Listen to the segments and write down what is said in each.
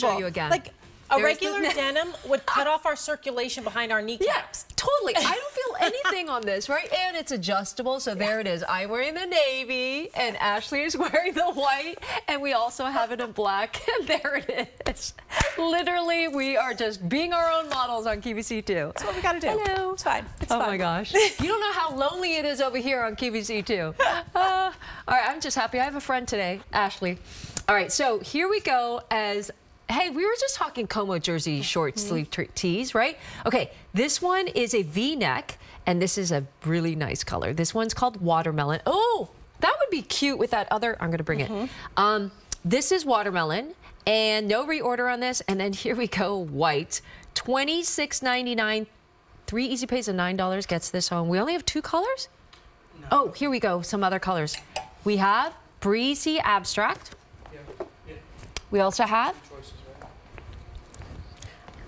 show you again. Like a There's regular the- denim would cut off our circulation behind our kneecaps. Yeah, Totally. I don't feel anything on this, right? And it's adjustable. So there it is. I'm wearing the navy and Ashley is wearing the white. And we also have it in black. And there it is. Literally, we are just being our own models on QVC2. That's what we got to do. Hello. It's fine. It's oh fine. my gosh. You don't know how lonely it is over here on QVC2. Uh, all right, I'm just happy I have a friend today, Ashley. All right, so here we go as Hey, we were just talking Como jersey short sleeve tees, right? Okay, this one is a V-neck, and this is a really nice color. This one's called watermelon. Oh, that would be cute with that other. I'm gonna bring it. Um, this is watermelon, and no reorder on this. And then here we go, white, $26.99. Three easy pays of $9 gets this home. We only have two colors? Oh, here we go, some other colors. We have breezy abstract. We also have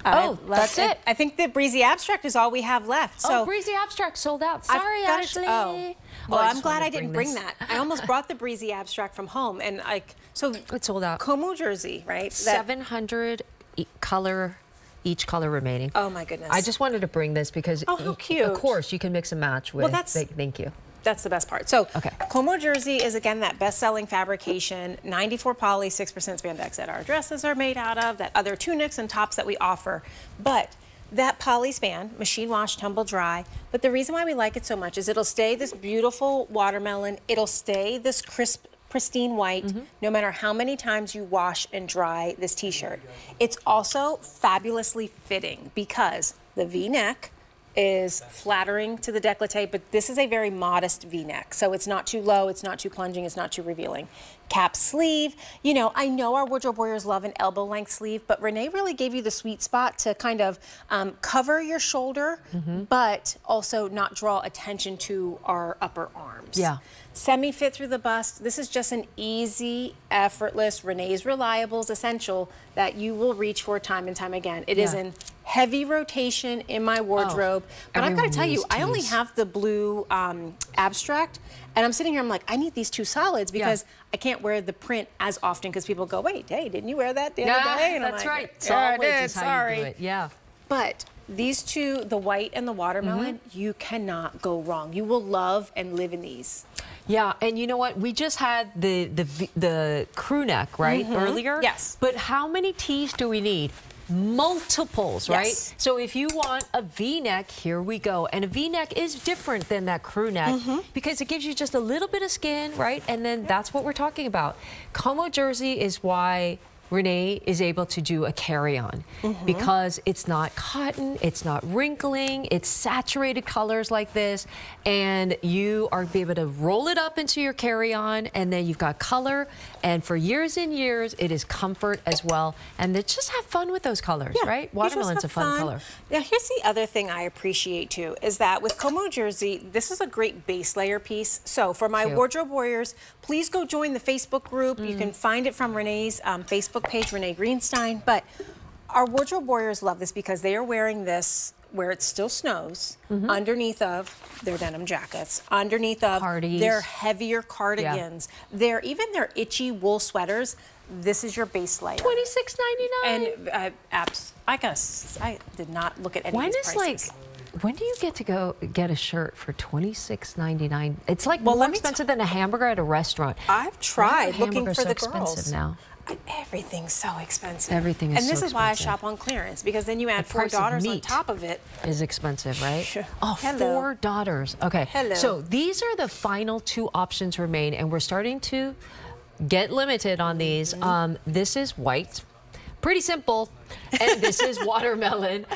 Oh, that's it. I think the breezy abstract is all we have left. Oh, so oh, breezy abstract sold out. Sorry, Ashley. oh. Well, I'm glad I didn't bring this. that. I almost brought the breezy abstract from home, and like so. It's sold out. Como jersey, right? 700 e- color, each color remaining. Oh my goodness. I just wanted to bring this because, Oh, how cute. Of course, you can mix and match with. Well, that's- thank you. That's the best part. So, Okay. Como jersey is again that best-selling fabrication, 94 poly, 6% spandex that our dresses are made out of, that other tunics and tops that we offer. But that poly span, machine wash, tumble dry. But the reason why we like it so much is it'll stay this beautiful watermelon. It'll stay this crisp, pristine white, Mm-hmm. no matter how many times you wash and dry this t-shirt. It's also fabulously fitting because the V-neck is flattering to the décolleté, but this is a very modest V-neck. So it's not too low, it's not too plunging, it's not too revealing. Cap sleeve, you know, I know our wardrobe warriors love an elbow length sleeve, but Renee really gave you the sweet spot to kind of um, cover your shoulder, Mm-hmm. but also not draw attention to our upper arms. Yeah. Semi fit through the bust. This is just an easy, effortless, Renee's Reliables essential that you will reach for time and time again. It is Yeah. Heavy rotation in my wardrobe. but I've got to tell you, I only have the blue um, abstract. And I'm sitting here, I'm like, I need these two solids because I can't wear the print as often because people go, wait, hey, didn't you wear that the other Yeah, day? And I'm that's like, right. It's Yeah, I did, sorry. you do it. Yeah. But these two, the white and the watermelon, Mm-hmm. you cannot go wrong. You will love and live in these. Yeah, and you know what? We just had the the the crew neck right earlier. Mm-hmm. Yes. But how many tees do we need? Multiples, right? Yes. So if you want a V-neck, here we go. And a V-neck is different than that crew neck Mm-hmm. because it gives you just a little bit of skin, right? And then that's what we're talking about. Como jersey is why Renee is able to do a carry-on Mm-hmm. because it's not cotton, it's not wrinkling, it's saturated colors like this, and you are be able to roll it up into your carry-on, and then you've got color, and for years and years, it is comfort as well, and just have fun with those colors, right? you just Watermelon's a have fun, color. Now, here's the other thing I appreciate too is that with Como jersey, this is a great base layer piece. So for my Cute. wardrobe warriors, please go join the Facebook group. You Mm. can find it from Renee's um, Facebook page, Renee Greenstein. But our wardrobe warriors love this because they are wearing this where it still snows Mm-hmm. underneath of their denim jackets, underneath of Cardies. their heavier cardigans, their even their itchy wool sweaters. This is your base layer. Twenty-six ninety-nine. And uh, apps, I gotta, s- I did not look at any When of these is prices. like, when do you get to go get a shirt for twenty six ninety nine? It's like Well, more let me t- expensive than a hamburger at a restaurant. I've tried looking hamburgers for so the expensive girls. now. I- Everything's so expensive. Everything is And this so is why I shop on clearance because then you add The four daughters on top of it. Is expensive, right? Sure. Oh, Hello. four daughters. Okay. Hello. So these are the final two options remain, and we're starting to get limited on these. Mm-hmm. Um, this is white, pretty simple, and this is watermelon,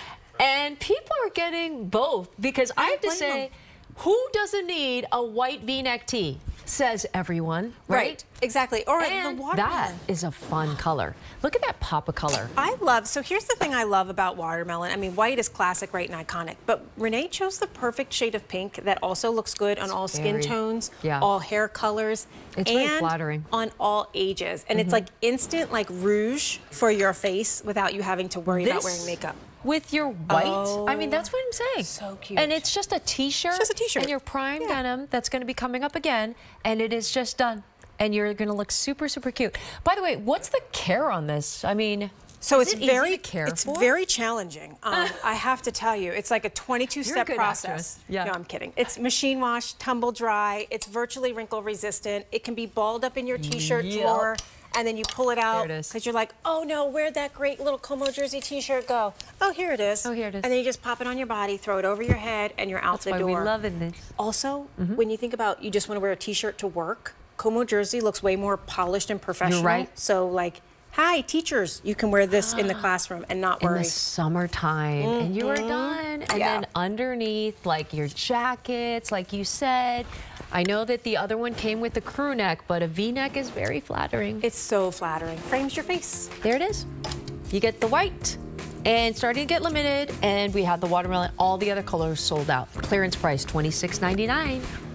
and people are getting both because I have to say, who doesn't need a white V-neck tee? Says everyone, right? Exactly. Or And the watermelon. is a fun color. Look at that pop of color. I love, so here's the thing I love about watermelon. I mean, white is classic, right, and iconic, but Renee chose the perfect shade of pink that also looks good on all skin very- tones, yeah. all hair colors, It's and flattering. on all ages. And it's mm-hmm. like instant, like rouge for your face without you having to worry about wearing makeup. With your white, I mean, that's what I'm saying. So cute. And it's just a t-shirt. Just a t-shirt. And your prime Yeah. denim that's going to be coming up again, and it is just done. And you're going to look super, super cute. By the way, what's the care on this? I mean, So Is it's it easy very to care it's for? very challenging. Um, I have to tell you, it's like a 22 step good process. actress. Yeah. No, I'm kidding. It's machine wash, tumble dry. It's virtually wrinkle resistant. It can be balled up in your t-shirt Yep. drawer. And then you pull it out because you're like, oh no, where'd that great little Como jersey T-shirt go? Oh, here it is. Oh, here it is. And then you just pop it on your body, throw it over your head, and you're out That's the why door. we loving this. Also, when you think about you just want to wear a t-shirt to work, Como jersey looks way more polished and professional. right. So like, hi teachers, you can wear this in the classroom and not worry. in the summertime and you are done and Mm-hmm. Yeah. then underneath like your jackets like you said i know that the other one came with the crew neck but a v-neck is very flattering. It's so flattering. Frames your face. there it is. You get the white and starting to get limited and we have the watermelon. All the other colors sold out. Clearance price $26.99